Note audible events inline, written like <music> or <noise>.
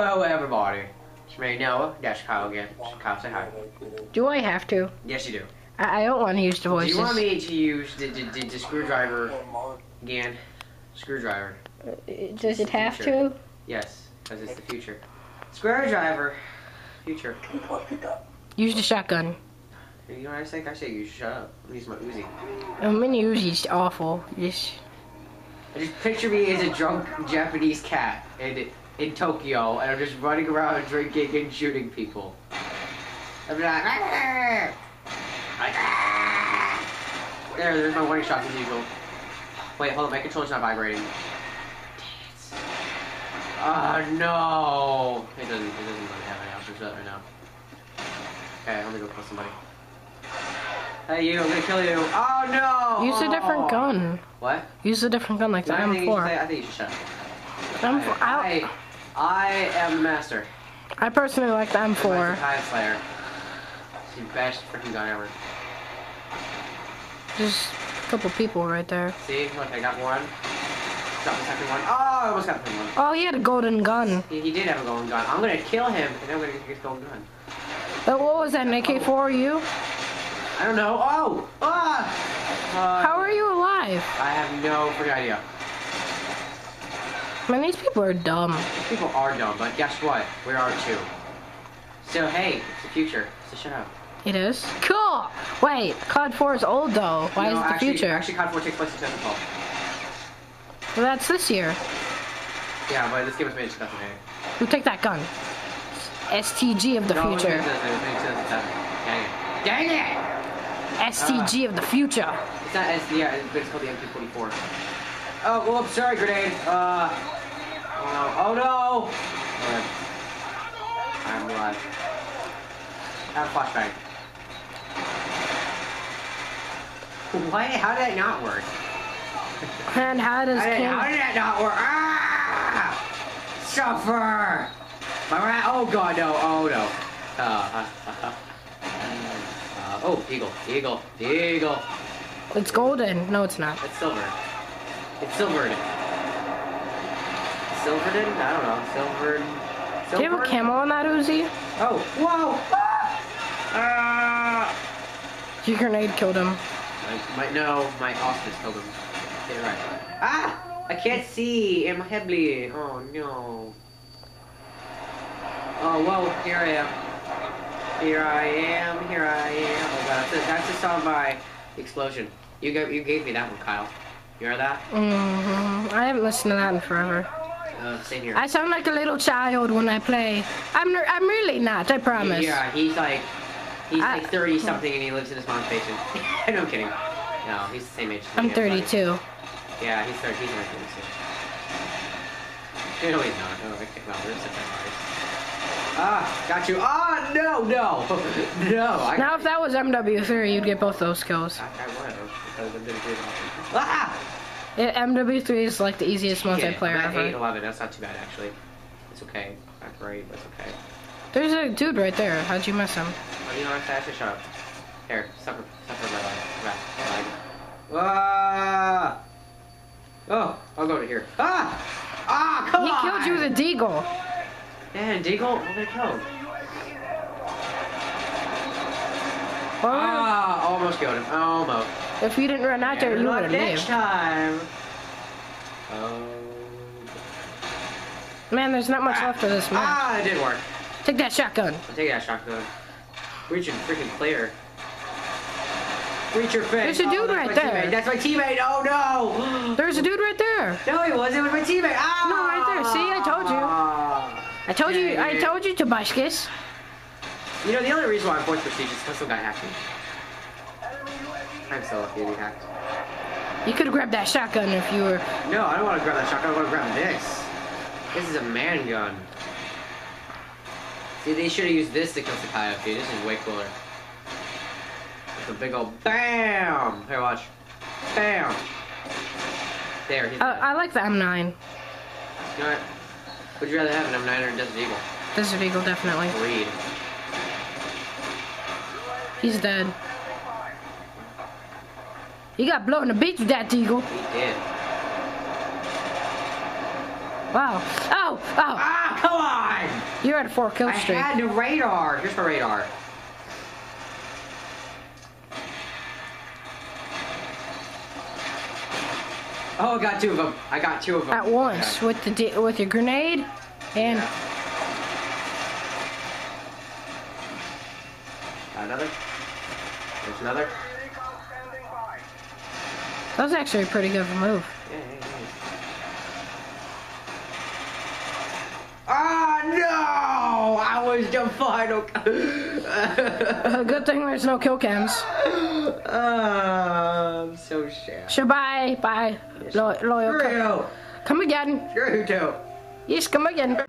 Hello, everybody. It's me, Noah. That's Kyle again. Kyle, say hi. Do I have to? Yes, you do. I, I don't want to use the voice. Do you want me to use the, the, the, the screwdriver again? Screwdriver. Uh, does it have Future. to? Yes, because it's the future. Screwdriver. Future. Use the shotgun. You know what I think? I say you shut up. I'm using my Uzi. A mini Uzi's awful. Just just picture me as a drunk Japanese cat in in Tokyo, and I'm just running around drinking and shooting people. I'm like, "Arr!" like "Arr!" there, there's my warning shots as usual. Wait, hold on, my controller's not vibrating. Oh no! It doesn't. It doesn't really have any options right now. Okay, let me go kill somebody. Hey, you! I'm gonna kill you! Oh no! use a different gun. What? Use a different gun like the I think, you should M4. I think you should shut up. M4 I, I, I am the master. I personally like the I'm the M4. Time Slayer. It's the best freaking gun ever. Just a couple people right there. See, look, I got one. Got the second one. Oh, I almost got the one. Oh, he had a golden gun. He, he did have a golden gun. I'm gonna kill him, and then I'm gonna get his golden gun. But what was that, an AK-4 I don't know. Oh! Ah! Uh, How are you alive? I have no freaking idea. Man, these people are dumb. People are dumb, but guess what? We are too. So hey, it's the future. So shut up. It is? Cool! Wait, COD 4 is old though. Why No, is it the actually, future? Actually, COD 4 takes place in 2012. Well, that's this year. Yeah, but this game was made in 2008. Who take that gun? STG of the No, future. was made in 2007. Dang it. Dang it! STG of the future. It's not S, yeah, but it's called the MP44. Oh, whoops, sorry, grenade. Uh, oh no, oh no! I'm alive. Have a flashbang. Why, how did that not work? And how does How did, how did that not work? Ah! Suffer! My rat, oh god, no, oh no. Uh, uh, uh, uh, oh, eagle, eagle, eagle. It's golden. No, it's not. It's silver. It's silvered. Silvered? I don't know. Silvered. Do you have a camel on that Uzi? Oh, whoa! Ah! Ah! Your grenade killed him. My, my, no, my auspice killed him. Get it right. Ah! I can't see, and my head bleeding. Oh no. Oh, whoa, here I am. Here I am, here I am. Oh god, that's, that's just on my explosion. You gave, you gave me that one, Kyle. You heard that? Mm-hmm. I haven't listened to that in forever. Uh, same here. I sound like a little child when I play. I'm I'm really not. I promise. Yeah, he's like, he's I- like 30 something and he lives in his mom's basement. <laughs> no, I'm kidding. No, he's the same age as. I'm everybody. 32. Yeah, he's 30, he's only 36. No, he's not. No, we're such Ah, got you. Ah, no, no, <laughs> no. I, Now, if that was MW3, you'd get both those kills. I, I would because I'm gonna do it often. Ah! It, MW3 is like the easiest multiplayer I'm at 8, ever. 11. That's not too bad, actually. It's okay. Not great, but it's okay. There's a dude right there. How'd you miss him? Oh, you know what? I should shut up. Here, suffer, suffer my life. Right, right. Ah! Oh, I'll go to here. Ah! Ah, come He on! killed you with a deagle. Man, Deagle, what did I kill? Well, Ah, almost killed him. Almost. if you didn't run out there, you would have next lived. time. Oh. Man, there's not much left of this match. Ah, it did work. Take that shotgun. I'll take that shotgun. Reaching freaking clear. Reach your face. There's a Oh, dude that's right there. Teammate. That's my teammate. Oh no. There's a dude right there. No, he wasn't. It was my teammate. Ah! No, right there. See, I told you. I told you. I told you, Tobiskis. You know, the only reason why I'm fourth prestige is because some guy hacked me. I'm so lucky to be hacked. You could have grabbed that shotgun if you were. No, I don't want to grab that shotgun. I want to grab this. This is a man gun. See, they should have used this to kill Sakai dude. This is way cooler. It's a big old BAM! Here, watch. BAM! There, he's Uh. I like the M9. You know what? Would you rather have an M9 or a Desert Eagle? Desert Eagle, definitely. Reed. He's dead. He got blown in the beach with that eagle. He did. wow. Oh, oh. Ah, come on! You're at a four kill streak. I had the radar. Here's my radar. Oh, I got two of them. I got two of them. At once with the with your grenade and Got another. There's another. That was actually a pretty good move. Yeah. Oh no! I was the final. <laughs> Uh, good thing there's no kill cams. Ah, I'm so sad. So bye, bye, Lo- loyal. Come again. Screw you too. Yes, come again.